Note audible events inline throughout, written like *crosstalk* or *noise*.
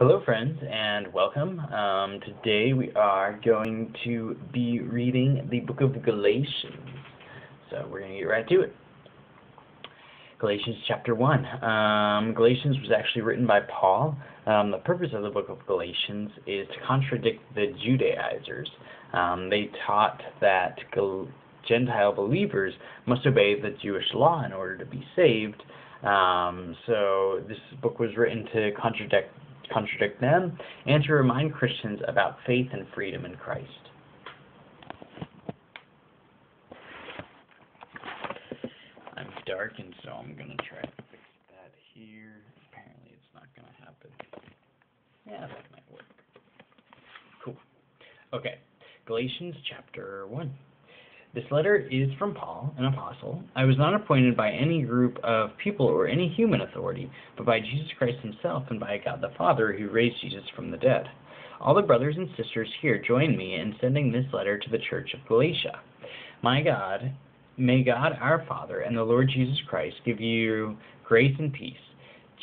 Hello, friends, and welcome. Um, today we are going to be reading the book of Galatians. So we're going to get right to it. Galatians chapter 1. Um, Galatians was actually written by Paul. Um, the purpose of the book of Galatians is to contradict the Judaizers. Um, they taught that Gal Gentile believers must obey the Jewish law in order to be saved. Um, so this book was written to contradict contradict them, and to remind Christians about faith and freedom in Christ. I'm darkened, so I'm going to try to fix that here. Apparently it's not going to happen. Yeah, that might work. Cool. Okay, Galatians chapter 1. This letter is from Paul, an apostle. I was not appointed by any group of people or any human authority, but by Jesus Christ himself and by God the Father who raised Jesus from the dead. All the brothers and sisters here join me in sending this letter to the church of Galatia. My God, may God our Father and the Lord Jesus Christ give you grace and peace.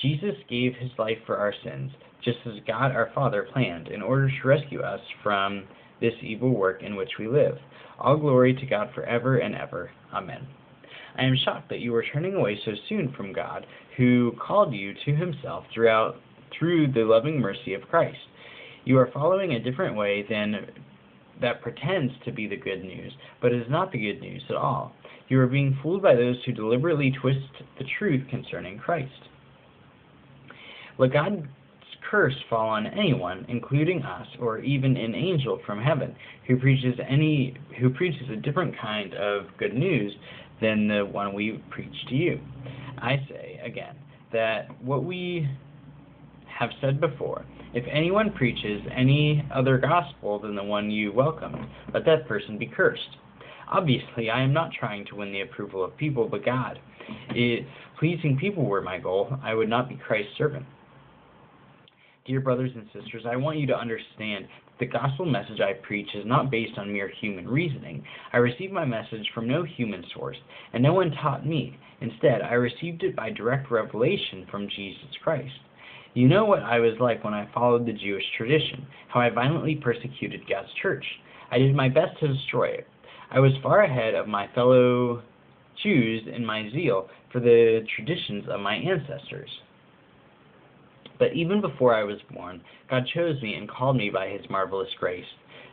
Jesus gave his life for our sins, just as God our Father planned, in order to rescue us from this evil work in which we live. All glory to God forever and ever. Amen. I am shocked that you are turning away so soon from God, who called you to himself throughout through the loving mercy of Christ. You are following a different way than that pretends to be the good news, but is not the good news at all. You are being fooled by those who deliberately twist the truth concerning Christ. Let God curse fall on anyone, including us, or even an angel from heaven, who preaches any who preaches a different kind of good news than the one we preach to you. I say again that what we have said before, if anyone preaches any other gospel than the one you welcomed, let that person be cursed. Obviously, I am not trying to win the approval of people, but God. If pleasing people were my goal, I would not be Christ's servant. Dear brothers and sisters, I want you to understand that the gospel message I preach is not based on mere human reasoning. I received my message from no human source, and no one taught me. Instead, I received it by direct revelation from Jesus Christ. You know what I was like when I followed the Jewish tradition, how I violently persecuted God's church. I did my best to destroy it. I was far ahead of my fellow Jews in my zeal for the traditions of my ancestors. But even before I was born, God chose me and called me by his marvelous grace.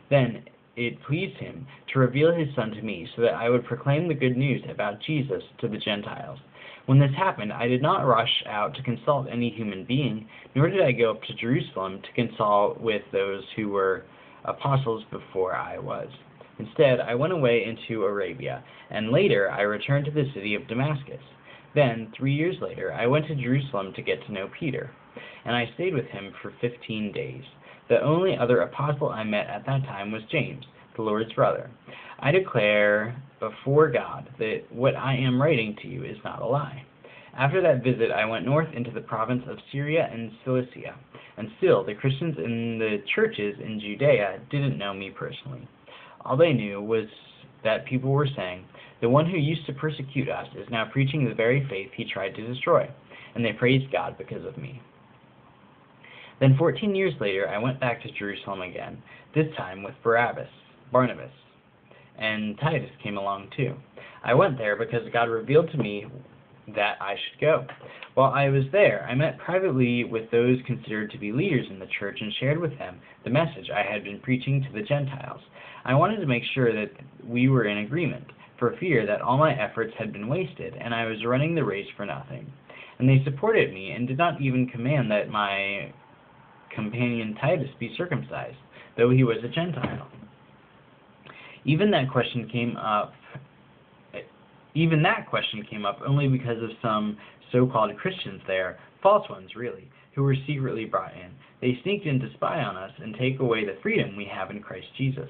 Then it pleased him to reveal his Son to me, so that I would proclaim the good news about Jesus to the Gentiles. When this happened, I did not rush out to consult any human being, nor did I go up to Jerusalem to consult with those who were apostles before I was. Instead, I went away into Arabia, and later I returned to the city of Damascus. Then, three years later, I went to Jerusalem to get to know Peter and I stayed with him for fifteen days. The only other apostle I met at that time was James, the Lord's brother. I declare before God that what I am writing to you is not a lie. After that visit, I went north into the province of Syria and Cilicia, and still the Christians in the churches in Judea didn't know me personally. All they knew was that people were saying, The one who used to persecute us is now preaching the very faith he tried to destroy, and they praised God because of me. Then fourteen years later I went back to Jerusalem again, this time with Barabbas, Barnabas, and Titus came along too. I went there because God revealed to me that I should go. While I was there, I met privately with those considered to be leaders in the church and shared with them the message I had been preaching to the Gentiles. I wanted to make sure that we were in agreement, for fear that all my efforts had been wasted and I was running the race for nothing. And they supported me and did not even command that my companion Titus be circumcised, though he was a Gentile? Even that question came up even that question came up only because of some so-called Christians there, false ones really, who were secretly brought in. They sneaked in to spy on us and take away the freedom we have in Christ Jesus.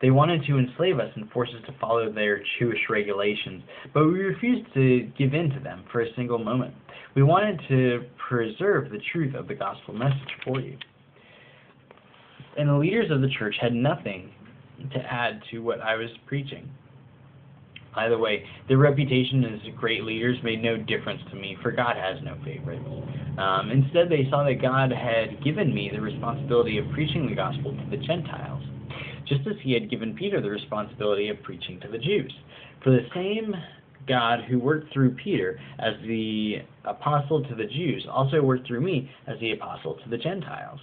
They wanted to enslave us and force us to follow their Jewish regulations, but we refused to give in to them for a single moment. We wanted to preserve the truth of the gospel message for you. And the leaders of the church had nothing to add to what I was preaching. By the way, their reputation as great leaders made no difference to me, for God has no favorites. Um, instead, they saw that God had given me the responsibility of preaching the gospel to the Gentiles, just as he had given Peter the responsibility of preaching to the Jews. For the same God who worked through Peter as the apostle to the Jews also worked through me as the apostle to the Gentiles.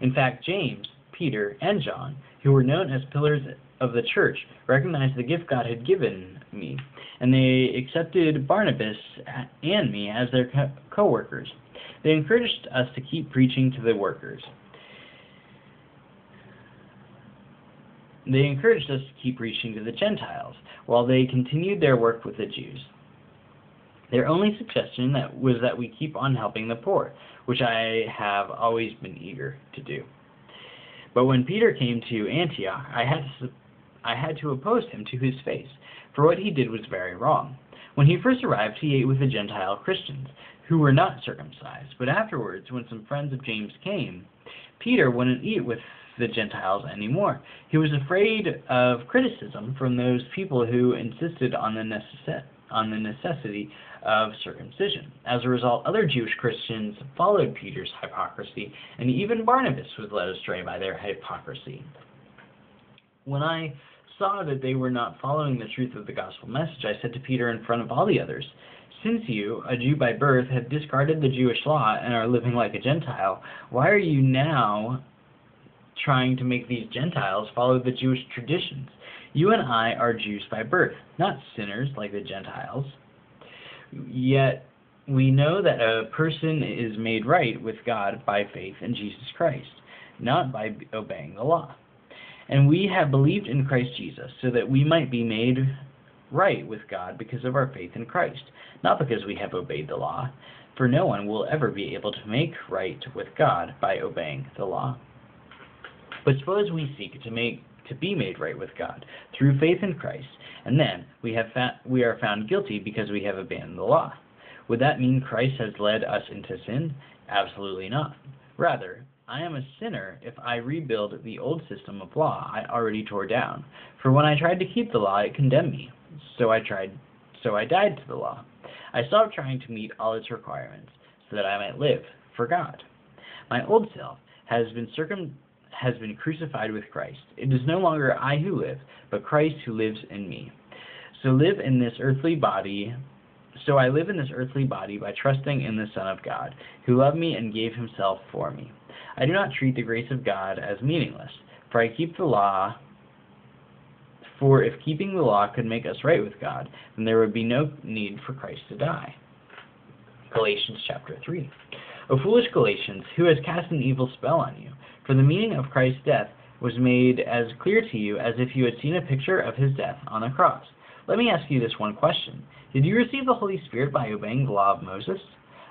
In fact, James, Peter, and John, who were known as pillars of the church, recognized the gift God had given me, and they accepted Barnabas and me as their co workers. They encouraged us to keep preaching to the workers. They encouraged us to keep reaching to the Gentiles, while they continued their work with the Jews. Their only suggestion that was that we keep on helping the poor, which I have always been eager to do. But when Peter came to Antioch, I had to, I had to oppose him to his face, for what he did was very wrong. When he first arrived, he ate with the Gentile Christians, who were not circumcised. But afterwards, when some friends of James came, Peter wouldn't eat with the Gentiles anymore. He was afraid of criticism from those people who insisted on the, necess- on the necessity of circumcision. As a result, other Jewish Christians followed Peter's hypocrisy, and even Barnabas was led astray by their hypocrisy. When I saw that they were not following the truth of the gospel message, I said to Peter in front of all the others, Since you, a Jew by birth, have discarded the Jewish law and are living like a Gentile, why are you now trying to make these Gentiles follow the Jewish traditions? You and I are Jews by birth, not sinners like the Gentiles. Yet we know that a person is made right with God by faith in Jesus Christ, not by obeying the law. And we have believed in Christ Jesus so that we might be made right with God because of our faith in Christ, not because we have obeyed the law. For no one will ever be able to make right with God by obeying the law. But suppose we seek to make to be made right with God through faith in Christ, and then we have fa- we are found guilty because we have abandoned the law. Would that mean Christ has led us into sin? Absolutely not. Rather, I am a sinner if I rebuild the old system of law I already tore down. For when I tried to keep the law, it condemned me. So I tried so I died to the law. I stopped trying to meet all its requirements so that I might live for God. My old self has been circum has been crucified with Christ. It is no longer I who live, but Christ who lives in me. So live in this earthly body so I live in this earthly body by trusting in the Son of God, who loved me and gave himself for me. I do not treat the grace of God as meaningless, for I keep the law. For if keeping the law could make us right with God, then there would be no need for Christ to die. Galatians chapter 3. O foolish Galatians, who has cast an evil spell on you? For the meaning of Christ's death was made as clear to you as if you had seen a picture of his death on a cross. Let me ask you this one question Did you receive the Holy Spirit by obeying the law of Moses?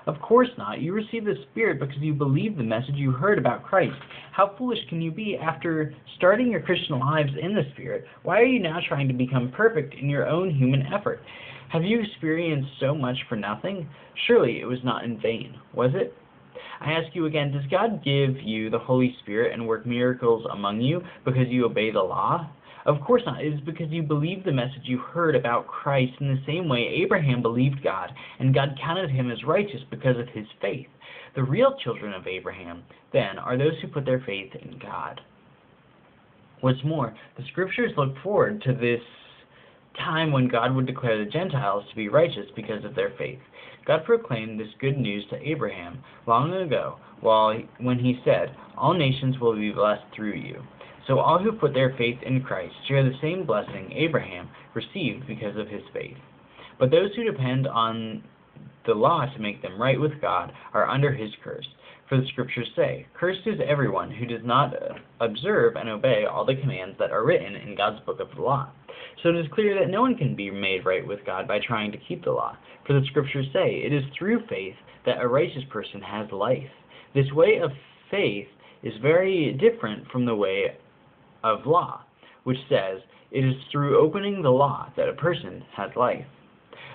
Of course not. You received the Spirit because you believed the message you heard about Christ. How foolish can you be after starting your Christian lives in the Spirit? Why are you now trying to become perfect in your own human effort? Have you experienced so much for nothing? Surely it was not in vain, was it? I ask you again, does God give you the Holy Spirit and work miracles among you because you obey the law? Of course not. It is because you believe the message you heard about Christ in the same way Abraham believed God, and God counted him as righteous because of his faith. The real children of Abraham, then, are those who put their faith in God. What's more, the scriptures look forward to this time when God would declare the Gentiles to be righteous because of their faith. God proclaimed this good news to Abraham long ago, while when he said, "All nations will be blessed through you." So all who put their faith in Christ share the same blessing Abraham received because of his faith. But those who depend on the law to make them right with God are under his curse. For the scriptures say, Cursed is everyone who does not observe and obey all the commands that are written in God's book of the law. So it is clear that no one can be made right with God by trying to keep the law. For the scriptures say, It is through faith that a righteous person has life. This way of faith is very different from the way of law, which says, It is through opening the law that a person has life.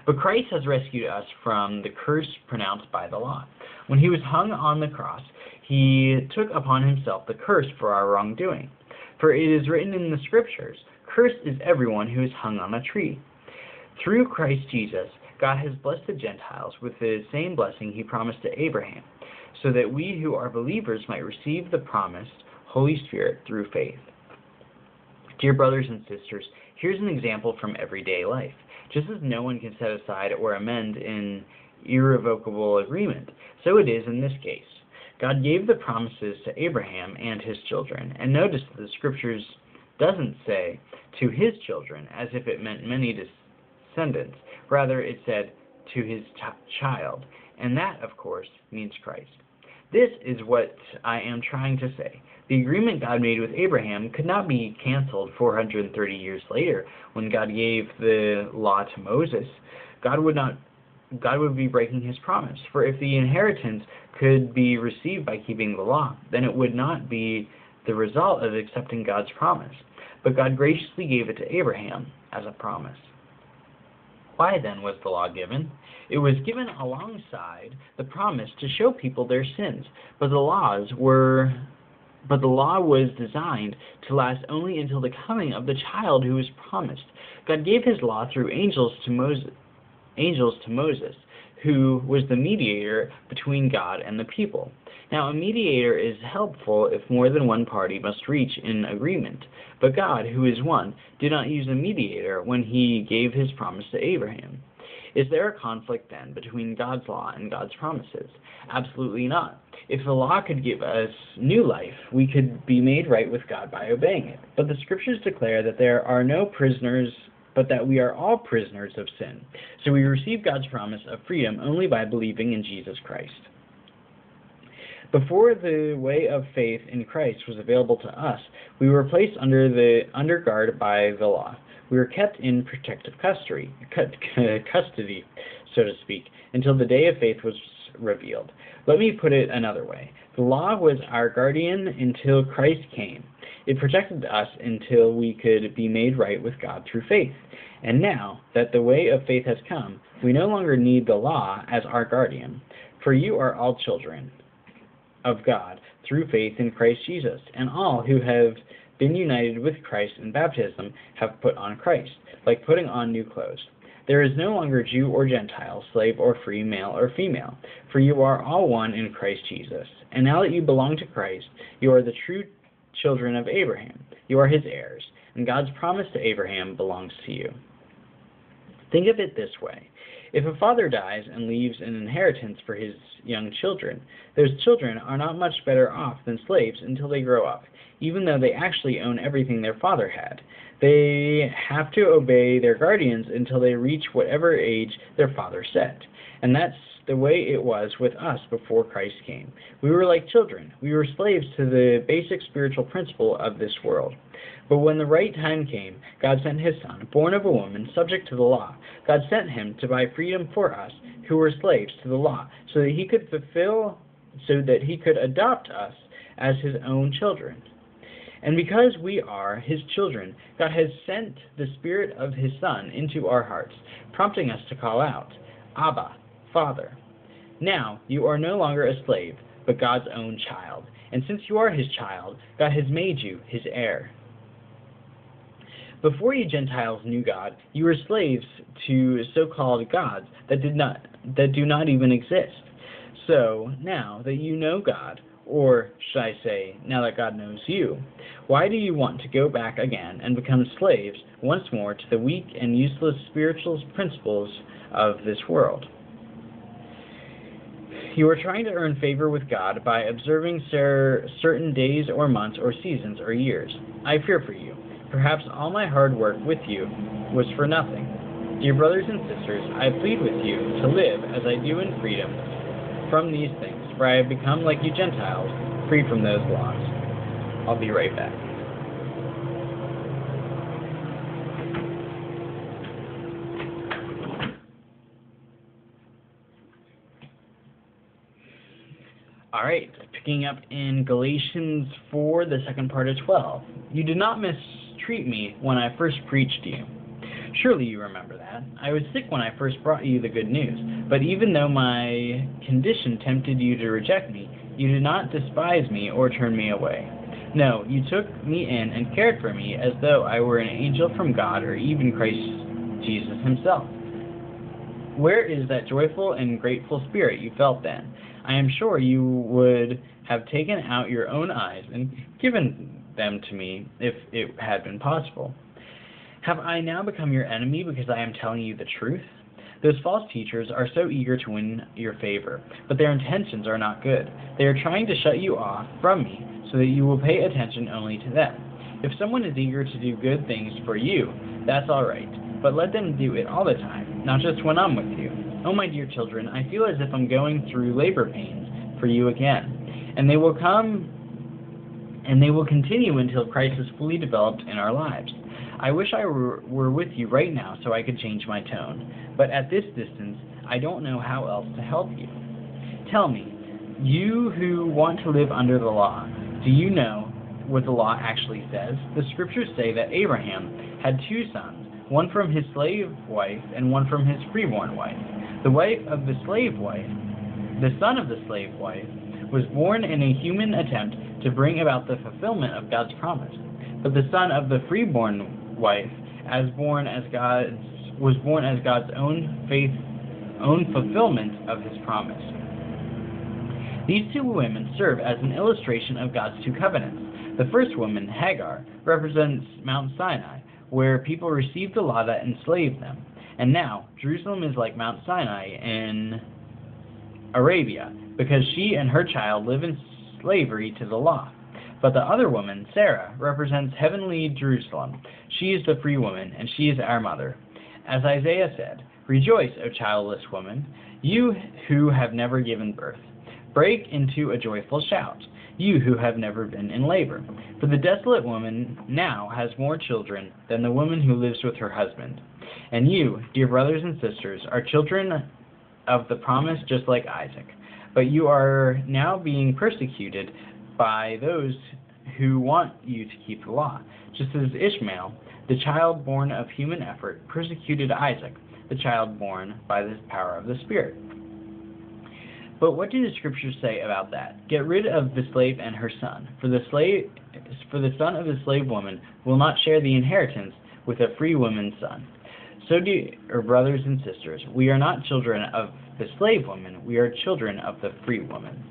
But Christ has rescued us from the curse pronounced by the law. When he was hung on the cross, he took upon himself the curse for our wrongdoing. For it is written in the Scriptures, Cursed is everyone who is hung on a tree. Through Christ Jesus, God has blessed the Gentiles with the same blessing he promised to Abraham, so that we who are believers might receive the promised Holy Spirit through faith. Dear brothers and sisters, here's an example from everyday life. Just as no one can set aside or amend an irrevocable agreement, so it is in this case. God gave the promises to Abraham and his children, and notice that the scriptures doesn't say to his children as if it meant many descendants. Rather, it said to his child, and that, of course, means Christ. This is what I am trying to say. The agreement God made with Abraham could not be canceled 430 years later when God gave the law to Moses. God would not God would be breaking his promise. For if the inheritance could be received by keeping the law, then it would not be the result of accepting God's promise. But God graciously gave it to Abraham as a promise. Why then was the law given? It was given alongside the promise to show people their sins, but the laws were but the law was designed to last only until the coming of the child who was promised. God gave his law through angels to Moses, angels to Moses, who was the mediator between God and the people. Now, a mediator is helpful if more than one party must reach an agreement. But God, who is one, did not use a mediator when he gave his promise to Abraham. Is there a conflict then between God's law and God's promises? Absolutely not. If the law could give us new life, we could be made right with God by obeying it. But the scriptures declare that there are no prisoners but that we are all prisoners of sin. So we receive God's promise of freedom only by believing in Jesus Christ. Before the way of faith in Christ was available to us, we were placed under the under guard by the law. We were kept in protective custody, *laughs* custody, so to speak, until the day of faith was revealed. Let me put it another way. The law was our guardian until Christ came. It protected us until we could be made right with God through faith. And now that the way of faith has come, we no longer need the law as our guardian. For you are all children of God through faith in Christ Jesus, and all who have been united with Christ in baptism have put on Christ, like putting on new clothes. There is no longer Jew or Gentile, slave or free, male or female, for you are all one in Christ Jesus. And now that you belong to Christ, you are the true children of Abraham. You are his heirs, and God's promise to Abraham belongs to you. Think of it this way if a father dies and leaves an inheritance for his young children, those children are not much better off than slaves until they grow up, even though they actually own everything their father had. They have to obey their guardians until they reach whatever age their father set. And that's the way it was with us before Christ came. We were like children. We were slaves to the basic spiritual principle of this world. But when the right time came, God sent his Son, born of a woman, subject to the law. God sent him to buy freedom for us, who were slaves to the law, so that he could fulfill, so that he could adopt us as his own children. And because we are his children, God has sent the Spirit of his Son into our hearts, prompting us to call out, Abba, Father. Now you are no longer a slave, but God's own child. And since you are his child, God has made you his heir. Before you Gentiles knew God, you were slaves to so-called gods that did not that do not even exist. So, now that you know God, or should I say, now that God knows you, why do you want to go back again and become slaves once more to the weak and useless spiritual principles of this world? You are trying to earn favor with God by observing certain days or months or seasons or years. I fear for you. Perhaps all my hard work with you was for nothing. Dear brothers and sisters, I plead with you to live as I do in freedom from these things, for I have become like you Gentiles, free from those laws. I'll be right back. All right, picking up in Galatians 4, the second part of 12. You did not miss treat me when I first preached to you. Surely you remember that. I was sick when I first brought you the good news, but even though my condition tempted you to reject me, you did not despise me or turn me away. No, you took me in and cared for me as though I were an angel from God or even Christ Jesus himself. Where is that joyful and grateful spirit you felt then? I am sure you would have taken out your own eyes and given them to me if it had been possible. Have I now become your enemy because I am telling you the truth? Those false teachers are so eager to win your favor, but their intentions are not good. They are trying to shut you off from me so that you will pay attention only to them. If someone is eager to do good things for you, that's all right, but let them do it all the time, not just when I'm with you. Oh, my dear children, I feel as if I'm going through labor pains for you again, and they will come and they will continue until Christ is fully developed in our lives. I wish I were, were with you right now so I could change my tone, but at this distance, I don't know how else to help you. Tell me, you who want to live under the law, do you know what the law actually says? The scriptures say that Abraham had two sons, one from his slave wife and one from his freeborn wife. The wife of the slave wife, the son of the slave wife, was born in a human attempt to bring about the fulfillment of God's promise. But the son of the freeborn wife, as born as God's was born as God's own faith own fulfillment of his promise. These two women serve as an illustration of God's two covenants. The first woman, Hagar, represents Mount Sinai, where people received the law that enslaved them. And now, Jerusalem is like Mount Sinai in Arabia, because she and her child live in slavery to the law. But the other woman, Sarah, represents heavenly Jerusalem. She is the free woman, and she is our mother. As Isaiah said, Rejoice, O childless woman, you who have never given birth. Break into a joyful shout, you who have never been in labor. For the desolate woman now has more children than the woman who lives with her husband. And you, dear brothers and sisters, are children of the promise just like Isaac. But you are now being persecuted by those who want you to keep the law, just as Ishmael, the child born of human effort, persecuted Isaac, the child born by the power of the Spirit. But what do the scriptures say about that? Get rid of the slave and her son, for the slave for the son of the slave woman will not share the inheritance with a free woman's son. So do our brothers and sisters, we are not children of the slave woman, we are children of the free woman.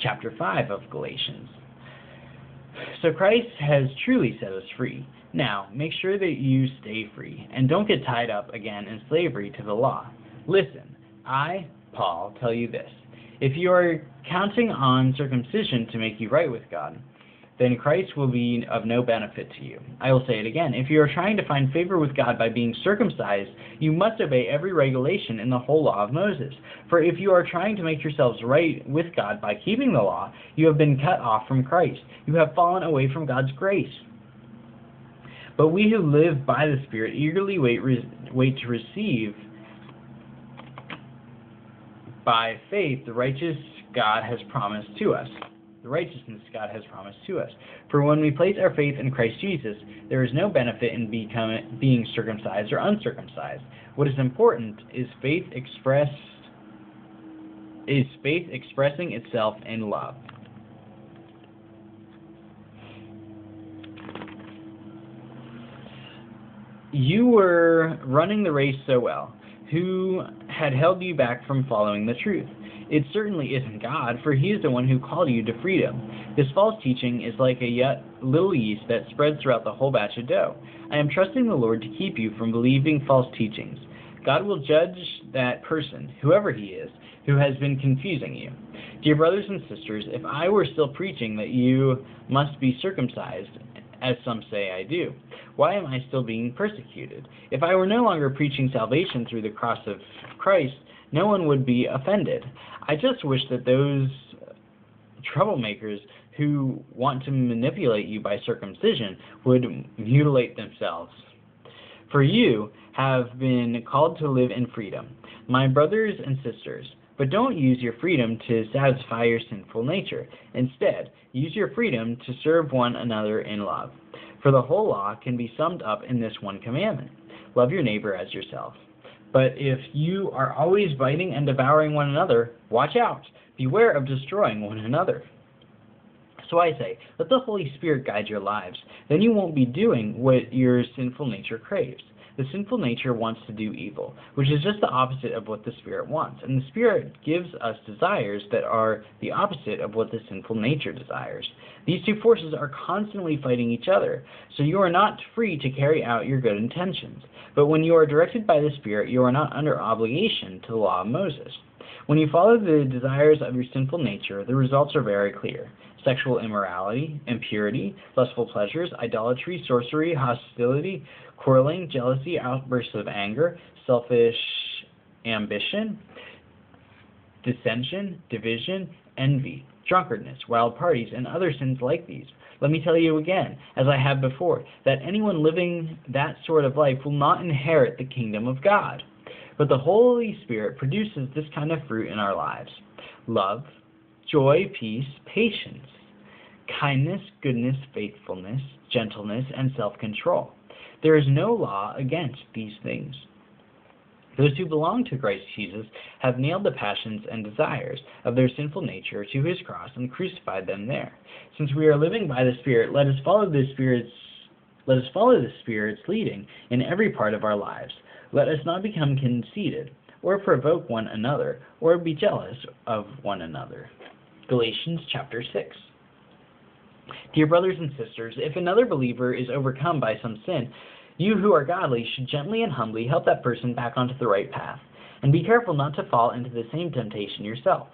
Chapter 5 of Galatians. So Christ has truly set us free. Now, make sure that you stay free, and don't get tied up again in slavery to the law. Listen, I, Paul, tell you this. If you are counting on circumcision to make you right with God, then Christ will be of no benefit to you. I will say it again. If you are trying to find favor with God by being circumcised, you must obey every regulation in the whole law of Moses. For if you are trying to make yourselves right with God by keeping the law, you have been cut off from Christ. You have fallen away from God's grace. But we who live by the Spirit eagerly wait, wait to receive by faith the righteous God has promised to us the righteousness God has promised to us. For when we place our faith in Christ Jesus, there is no benefit in become, being circumcised or uncircumcised. What is important is faith expressed is faith expressing itself in love. You were running the race so well. Who had held you back from following the truth? It certainly isn't God, for He is the one who called you to freedom. This false teaching is like a yet little yeast that spreads throughout the whole batch of dough. I am trusting the Lord to keep you from believing false teachings. God will judge that person, whoever he is, who has been confusing you. Dear brothers and sisters, if I were still preaching that you must be circumcised, as some say I do, why am I still being persecuted? If I were no longer preaching salvation through the cross of Christ, no one would be offended. I just wish that those troublemakers who want to manipulate you by circumcision would mutilate themselves. For you have been called to live in freedom, my brothers and sisters. But don't use your freedom to satisfy your sinful nature. Instead, use your freedom to serve one another in love. For the whole law can be summed up in this one commandment love your neighbor as yourself. But if you are always biting and devouring one another, watch out. Beware of destroying one another. So I say, let the Holy Spirit guide your lives. Then you won't be doing what your sinful nature craves. The sinful nature wants to do evil, which is just the opposite of what the Spirit wants. And the Spirit gives us desires that are the opposite of what the sinful nature desires. These two forces are constantly fighting each other, so you are not free to carry out your good intentions. But when you are directed by the Spirit, you are not under obligation to the law of Moses. When you follow the desires of your sinful nature, the results are very clear sexual immorality, impurity, lustful pleasures, idolatry, sorcery, hostility, quarreling, jealousy, outbursts of anger, selfish ambition, dissension, division, envy, drunkenness, wild parties, and other sins like these. Let me tell you again, as I have before, that anyone living that sort of life will not inherit the kingdom of God. But the Holy Spirit produces this kind of fruit in our lives love, joy, peace, patience, kindness, goodness, faithfulness, gentleness, and self control. There is no law against these things. Those who belong to Christ Jesus have nailed the passions and desires of their sinful nature to his cross and crucified them there. Since we are living by the Spirit, let us follow the Spirit's let us follow the Spirit's leading in every part of our lives. Let us not become conceited, or provoke one another, or be jealous of one another. Galatians chapter 6. Dear brothers and sisters, if another believer is overcome by some sin, you who are godly should gently and humbly help that person back onto the right path. And be careful not to fall into the same temptation yourself.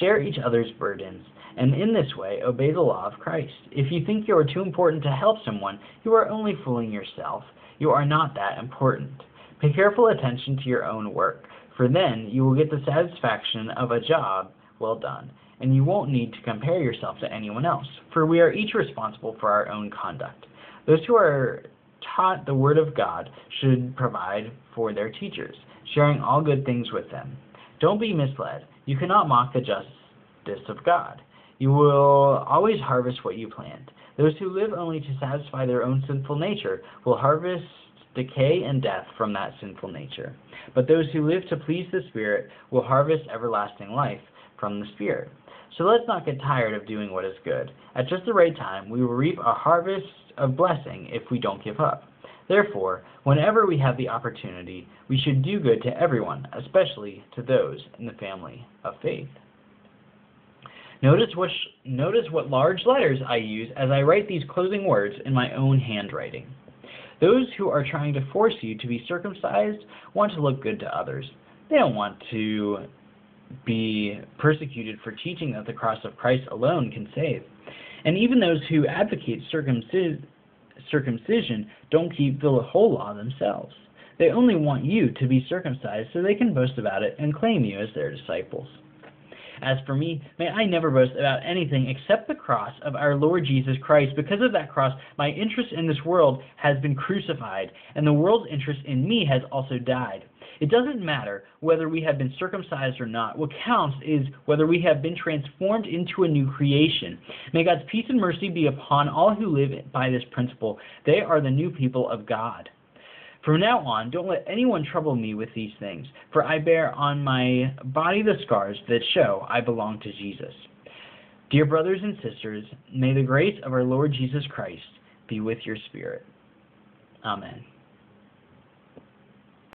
Share each other's burdens, and in this way obey the law of Christ. If you think you are too important to help someone, you are only fooling yourself. You are not that important. Pay careful attention to your own work, for then you will get the satisfaction of a job well done and you won't need to compare yourself to anyone else, for we are each responsible for our own conduct. Those who are taught the Word of God should provide for their teachers, sharing all good things with them. Don't be misled. You cannot mock the justice of God. You will always harvest what you plant. Those who live only to satisfy their own sinful nature will harvest decay and death from that sinful nature. But those who live to please the Spirit will harvest everlasting life from the Spirit. So let's not get tired of doing what is good. At just the right time, we will reap a harvest of blessing if we don't give up. Therefore, whenever we have the opportunity, we should do good to everyone, especially to those in the family of faith. Notice what, notice what large letters I use as I write these closing words in my own handwriting. Those who are trying to force you to be circumcised want to look good to others. They don't want to be persecuted for teaching that the cross of Christ alone can save. And even those who advocate circumcis- circumcision don't keep the whole law themselves. They only want you to be circumcised so they can boast about it and claim you as their disciples. As for me, may I never boast about anything except the cross of our Lord Jesus Christ. Because of that cross, my interest in this world has been crucified, and the world's interest in me has also died. It doesn't matter whether we have been circumcised or not. What counts is whether we have been transformed into a new creation. May God's peace and mercy be upon all who live by this principle. They are the new people of God. From now on, don't let anyone trouble me with these things, for I bear on my body the scars that show I belong to Jesus. Dear brothers and sisters, may the grace of our Lord Jesus Christ be with your spirit. Amen.